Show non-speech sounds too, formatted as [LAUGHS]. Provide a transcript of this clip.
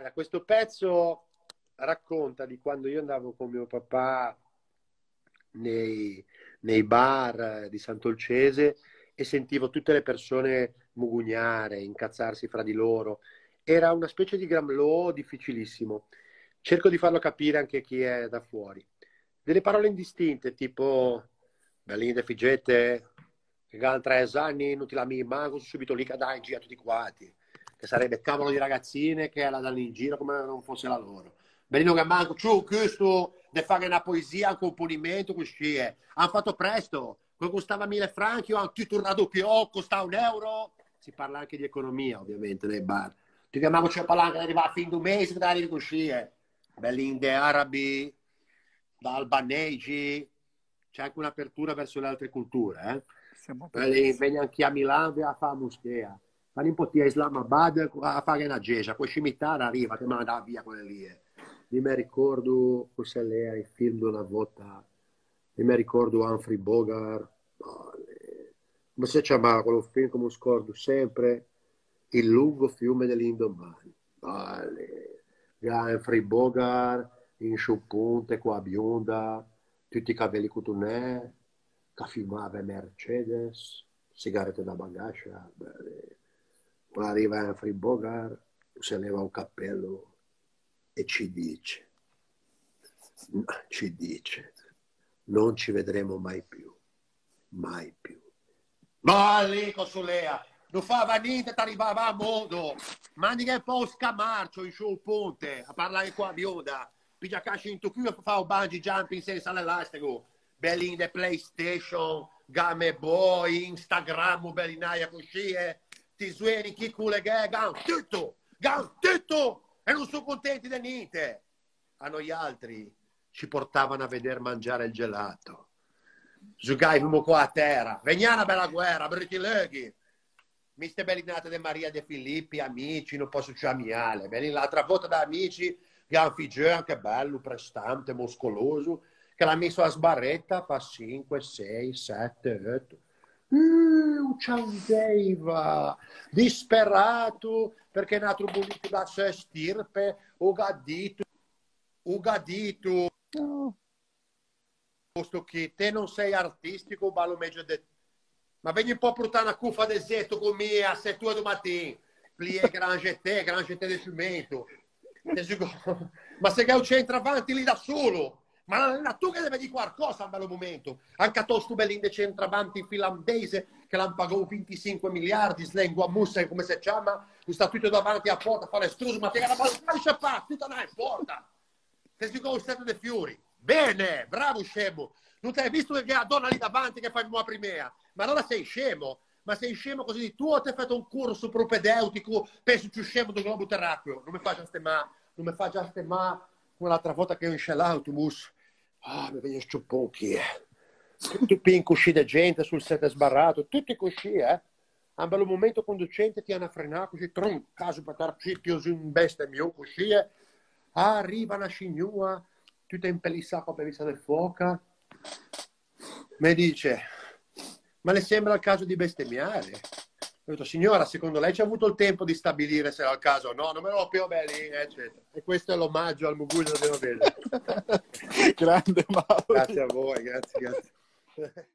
Guarda, questo pezzo racconta di quando io andavo con mio papà nei, nei bar di Sant'Olcese e sentivo tutte le persone mugugnare, incazzarsi fra di loro. Era una specie di gramlò difficilissimo. Cerco di farlo capire anche chi è da fuori. Delle parole indistinte, tipo Berlino Figette, che hanno tre anni, inutile a me, manco subito lì dai in giro a tutti quanti, che sarebbe cavolo di ragazzine che la danno in giro come non fosse la loro. Berlino che manco, ciù, questo di fare una poesia, un componimento, così è. Hanno fatto presto, quello costava mille franchi, hanno tutto raddoppiato, costa un euro. Si parla anche di economia, ovviamente, nei bar. Ti chiamiamo c'è palanca, arriva a fine di un mese, che arrivi così è. Berlino de arabi, da albanesi, c'è anche un'apertura verso le altre culture. Eh? Vieni anche a Milano a fare moschea. Di Islamabad a fare una gesa, poi scimitare arriva che manda via quelle lì. Eh. Io mi ricordo, forse lei il film di una volta, io mi ricordo Humphrey Bogart, come si chiama quello film come scordo sempre, Il lungo fiume dell'Indomani. Vale. Humphrey Bogart in punte qua bionda, tutti i capelli cotonè, che fumava Mercedes, sigarette da bagascia, poi arriva a Fribogar, si leva un cappello e ci dice, ci dice, non ci vedremo mai più, mai più. Ma lì, Consolea, non fava niente, ti arrivava a modo, ma che poi scamarcio in su ponte a parlare qua bionda piglia casci in tu qui e fa un bungee jumping senza l'elastico belli in PlayStation game boy Instagram belli in aria così eh. Ti suoni chi culo che gan tutto gan tutto. E non sono contenti di niente. A noi altri ci portavano a vedere mangiare il gelato. Giocavamo qua a terra. Veniamo bella guerra britti leghi Mister Bellinata de Maria De Filippi, amici, non posso chiamare. Belli l'altra volta da amici, Granfigè anche bello, prestante, muscoloso, che l'ha messo a sbarretta, fa 5, 6, 7, 8. Uh, ciandeva, disperato perché è nato bonito da sua stirpe, o gadito, o gadito. No. Posto che te non sei artistico, ballo meglio de... Ma vieni un po' a portare una cufa deserto con me a 7 di mattina. Plie grange te, grange te del frumento. [LAUGHS] Ma se Gau c'entra avanti lì da solo, ma la che deve dire qualcosa a un bello momento. Anche a Tosto Bellin centravanti finlandese che l'hanno pagato 25 miliardi, slengua mussa come si chiama, sta tutto davanti a porta, fa l'estruso, ma te la faccia fa, tutta in porta. Che si con stato dei fiori. Bene, bravo scemo. Non ti hai visto che la donna lì davanti che fa mua primea? Ma allora sei scemo ma sei scemo così tu o ti hai fatto un corso propedeutico penso più scemo del globo terracqueo non mi faccia stemma non mi faccia stemma come l'altra volta che ho in l'autobus ah mi viene pochi eh. tutti pinco uscì di gente sul set sbarrato tutti così eh a un bello momento conducente ti hanno frenato così tron caso per tarcicchio su un bestia mio così eh. arriva una signora tutta impellissata per vista del fuoco mi dice ma le sembra il caso di bestemmiare? Ho detto, signora, secondo lei ci ha avuto il tempo di stabilire se era il caso o no? Non me lo più bene, eccetera. E questo è l'omaggio al Muguglio della [LAUGHS] Vede. Grande Mauro. Grazie a voi, grazie, grazie.